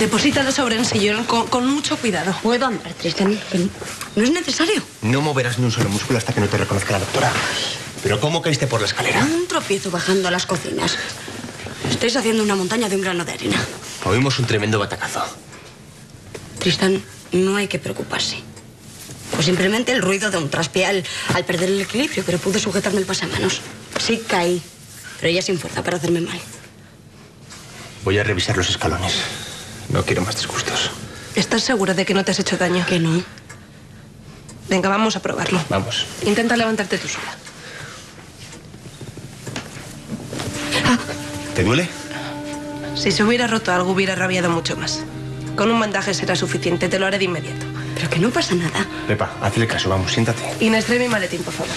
Deposítalo sobre el sillón con, con mucho cuidado. Puedo andar, Tristan. No es necesario. No moverás ni un solo músculo hasta que no te reconozca la doctora. ¿Pero cómo caíste por la escalera? Un tropiezo bajando a las cocinas. Estáis haciendo una montaña de un grano de arena. Oímos un tremendo batacazo. Tristan, no hay que preocuparse. Pues simplemente el ruido de un traspié al, al perder el equilibrio, pero pude sujetarme el pasamanos. Sí caí, pero ya sin fuerza para hacerme mal. Voy a revisar los escalones. No quiero más disgustos. ¿Estás segura de que no te has hecho daño? Que no. Venga, vamos a probarlo. Vamos. Intenta levantarte tú sola. ¿Te duele? Si se hubiera roto algo, hubiera rabiado mucho más. Con un bandaje será suficiente, te lo haré de inmediato. Pero que no pasa nada. Pepa, hazle caso, vamos, siéntate. Inés, trae mi maletín, por favor.